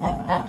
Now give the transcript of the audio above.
Uh,